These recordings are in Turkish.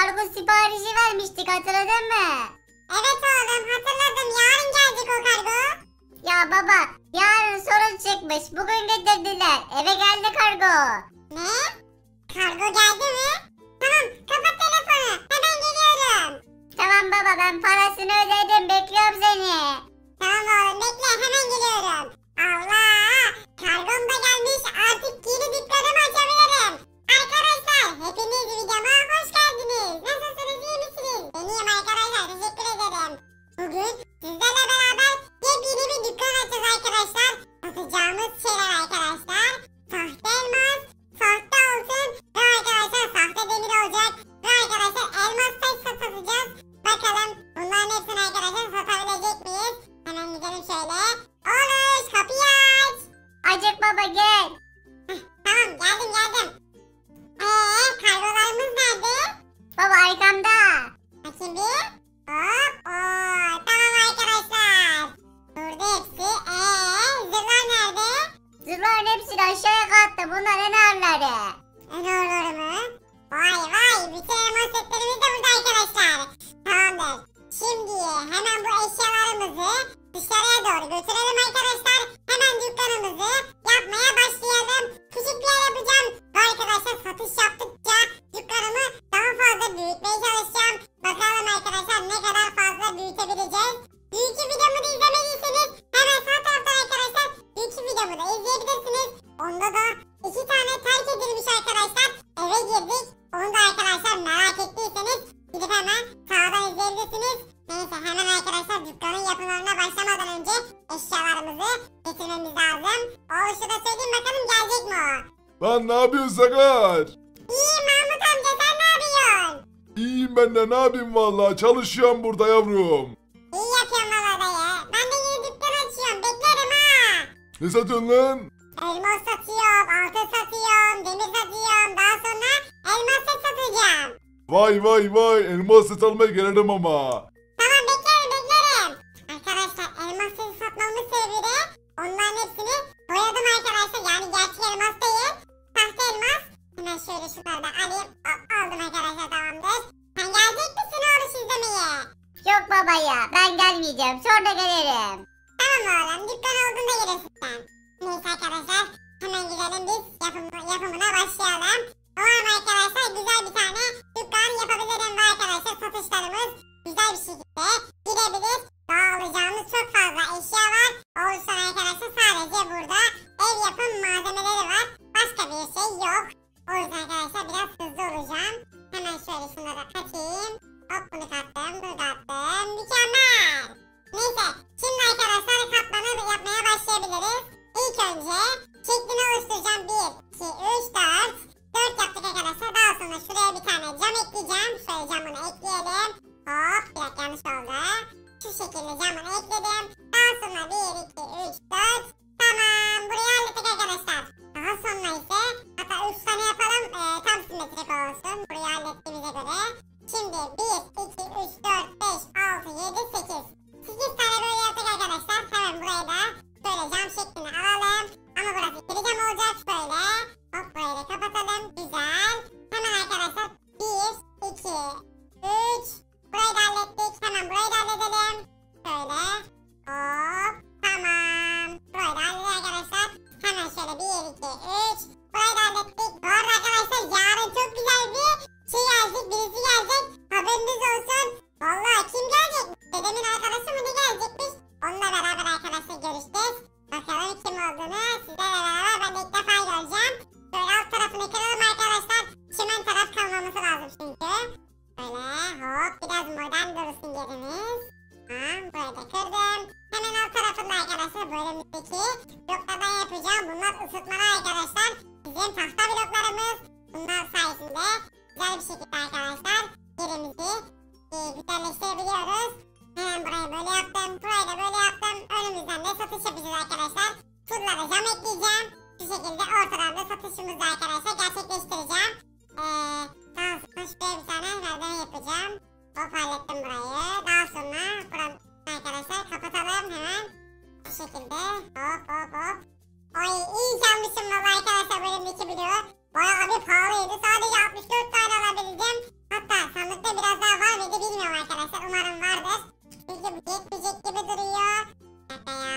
kargo siparişi vermiştik hatırladın mı? Evet oğlum hatırladım yarın gelecek o kargo. Ya baba yarın sorun çıkmış bugün getirdiler eve geldi kargo. Ne? Kargo geldi mi? Tamam kapat telefonu hemen geliyorum. Tamam baba ben parasını ödedim bekliyorum seni. Tamam oğlum bekle hemen geliyorum. Allah kargom da gelmiş artık geri dükkanımı açabilirim. Arkadaşlar ben de ne yapayım valla çalışıyorum burada yavrum. İyi yapıyorsun valla da. Ben de yeni dükkan açıyorum beklerim ha. Ne satıyorsun lan? Elma satıyorum, altın satıyorum, demir satıyorum. Daha sonra elmas set satacağım. Vay vay vay elmas set almaya gelirim ama. babaya. Ben gelmeyeceğim. Sonra gelirim. Tamam oğlum. Dükkan olduğunda gelirsin sen. Neyse arkadaşlar. Hemen gidelim biz. Yapım, yapımına başlayalım. O ama arkadaşlar güzel bir tane dükkan yapabilirim ve arkadaşlar satışlarımız güzel bir şekilde gidebilir. Daha alacağımız çok fazla eşya var. O yüzden arkadaşlar sadece burada ev yapım malzemeleri var. Başka bir şey yok. O yüzden arkadaşlar biraz hızlı olacağım. Hemen şöyle şunları da katayım. Hop bunu kattım. Bunu attım. までね。şunlara cam ekleyeceğim. Şu şekilde ortadan da satışımızı arkadaşlar gerçekleştireceğim. Ee, daha sonra şuraya bir tane merdiven yapacağım. Hop hallettim burayı. Daha sonra buranın arkadaşlar kapatalım hemen. Şu şekilde hop hop hop. Ay iyi yanmışım valla arkadaşlar bölümdeki video. Bayağı bir pahalıydı. Sadece 64 tane alabildim. Hatta sandıkta biraz daha var mıydı bilmiyorum arkadaşlar. Umarım vardır. Çünkü bu yetmeyecek gibi duruyor. Hatta ya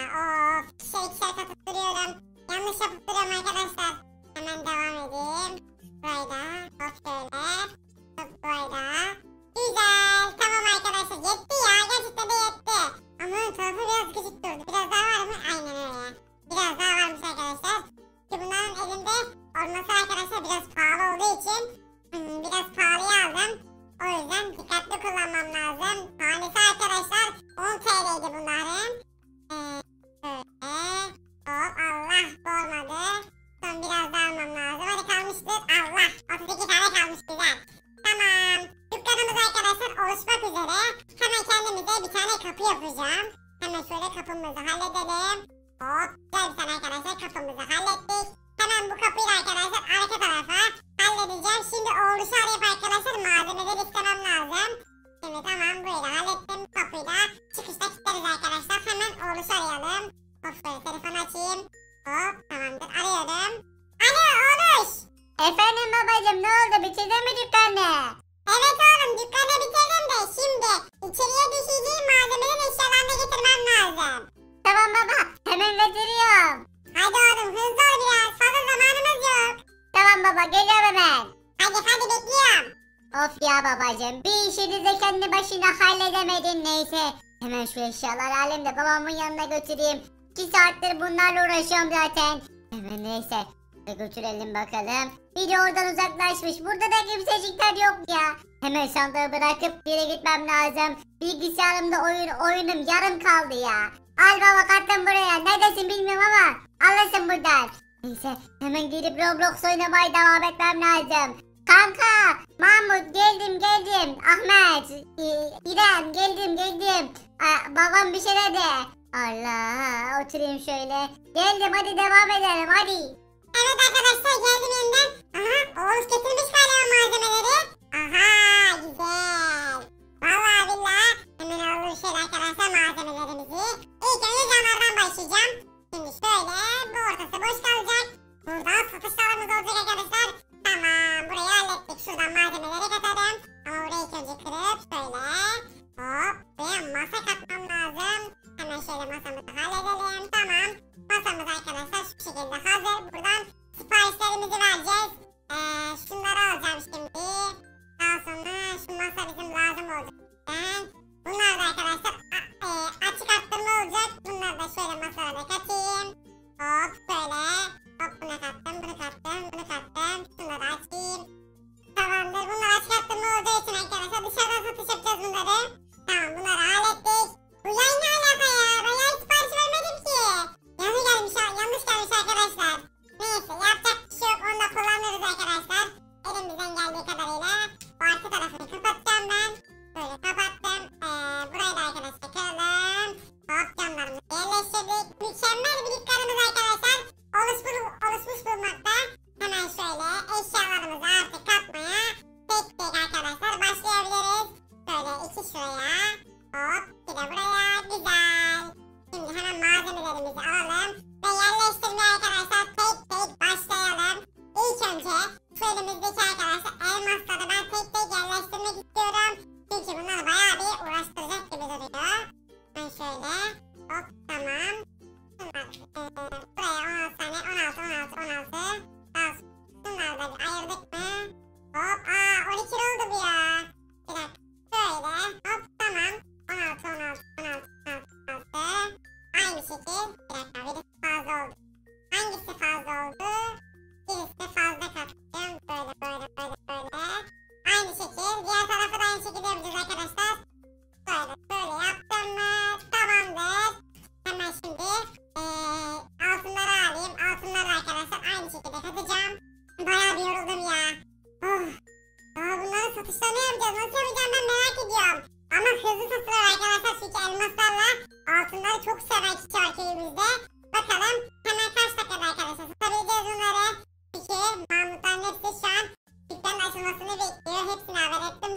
hemen şu eşyalar alemde babamın yanına götüreyim. 2 saattir bunlarla uğraşıyorum zaten. Hemen neyse götürelim bakalım. Biri oradan uzaklaşmış. Burada da kimsecikler yok ya. Hemen sandığı bırakıp bire gitmem lazım. Bilgisayarımda oyun oyunum yarım kaldı ya. Al baba kartım buraya. Neredesin bilmiyorum ama alırsın buradan. Neyse hemen girip Roblox oynamaya devam etmem lazım. Kanka Mahmut geldim geldim. Ahmet İrem geldim geldim. Aa, babam bir şeyler de. Allah oturayım şöyle. Geldim hadi devam edelim hadi. Evet arkadaşlar geldim yeniden. Aha Oğuz getirmiş galiba malzemeleri. Aha güzel. Vallahi billahi hemen alalım şöyle arkadaşlar malzemelerimizi. İlk önce camlardan başlayacağım. Şimdi şöyle bu ortası boş kalacak. Buradan satış alanımız olacak arkadaşlar. Tamam burayı hallettik. Şuradan malzemeleri katalım. Ama burayı ilk önce kırıp şöyle. Hop benim masa katmam lazım. Hemen şöyle masamızı halledelim. Tamam. Masamız arkadaşlar şu şekilde hazır. Buradan sipariş bölümümüzdeki arkadaşlar elmasla ben tek Hepsini haber ettim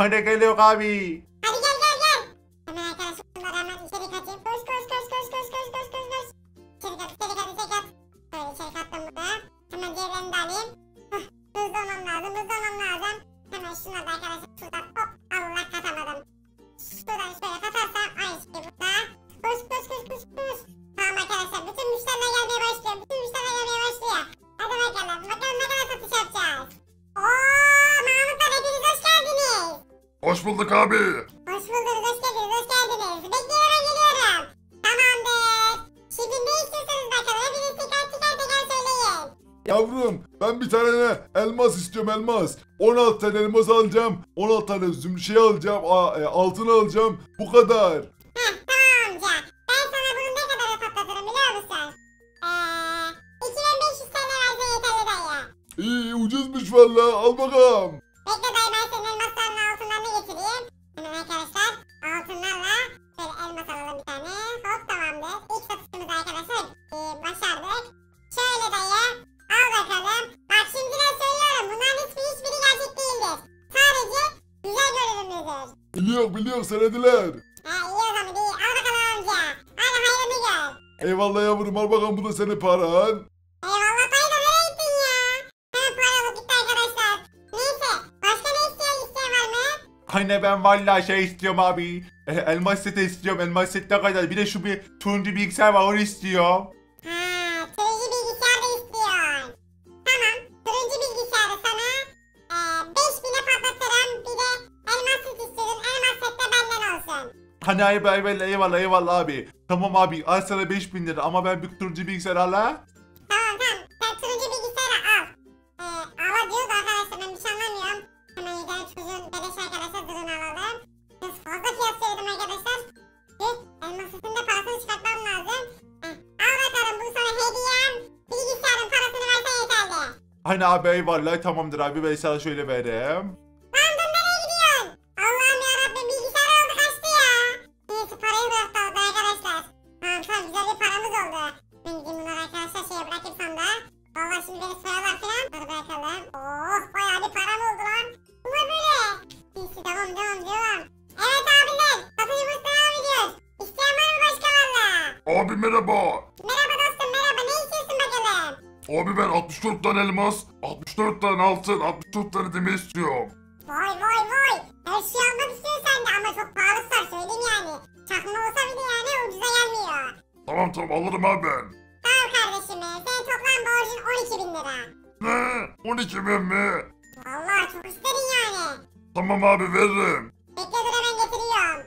खड़े के लिए का भी Yavrum ben bir tane elmas istiyorum elmas. 16 tane elmas alacağım. 16 tane züm şey alacağım. a- e, altın alacağım. Bu kadar. Heh, tamam amca. Ben sana bunu ne kadara patlatırım biliyor musun? Eee, 2500 TL versen yeterli dayı. İyi ucuzmuş valla. Al bakalım. Bekle dayı ben senin elmaslarını altınlarını getireyim. Hemen arkadaşlar altınlarla şöyle elmas alalım bir tane. Hop tamamdır. İlk satışımızı arkadaşlar e, Biliyor biliyor senediler. Ha iyi o zaman iyi. Al bakalım amca. Hadi hayrını gör. Eyvallah yavrum al bakalım bu da senin paran. Eyvallah dayı da nereye gittin ya? Hemen para alıp gitti arkadaşlar. Neyse başka ne isteyen isteyen var mı? Hani ben vallahi şey istiyorum abi. E, elmas seti istiyorum. Elmas set ne kadar? Bir de şu bir turuncu bilgisayar var onu istiyorum. Hani ay eyvallah eyvallah eyvallah abi. Tamam abi al sana 5000 lira ama ben bir turuncu bilgisayar al ha. Tamam tamam, sen turuncu bilgisayarı al. E, ala diyoruz arkadaşlar, ben bir şey anlamıyorum. Hemen gidelim çocuğun beleş arkadaşlar alalım. Biraz fazla fiyat söyledim arkadaşlar. Setin de parasını çıkartmam lazım. Heh, al bakalım bu sana hediyem. Bilgisayarın parasını versen yeterli. Hani abi eyvallah tamamdır abi ben sana şöyle vereyim. 64 tane elmas, 64 tane altın, 64 tane demir istiyorum. Vay vay vay. Her şeyi almak istiyorsun sen de ama çok pahalı sor söyleyeyim yani. Çakma olsa bile yani ucuza gelmiyor. Tamam tamam alırım abi ben. Tamam kardeşim ya. Senin toplam borcun 12 bin lira. Ne? 12 bin mi? Vallahi çok istedin yani. Tamam abi veririm. Bekle dur hemen Tamam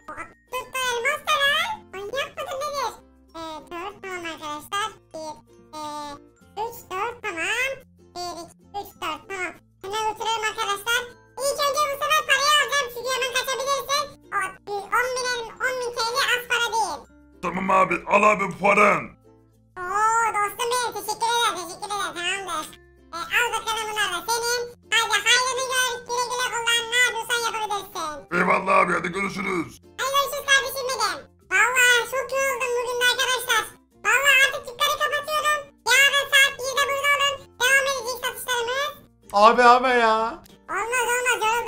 abi al abi paran. Oo dostum benim teşekkür ederim teşekkür ederim tamamdır. E, al bakalım bunlar da senin. Hadi hayrını gör güle güle kullan ne yapıyorsan yapabilirsin. Eyvallah abi hadi görüşürüz. Hadi görüşürüz kardeşim benim. Valla çok yoruldum bugün de arkadaşlar. Valla artık dükkanı kapatıyorum. Yarın saat 1'de burada olun. Devam edecek satışlarımız. Abi ama ya. Olmaz olmaz yoruldum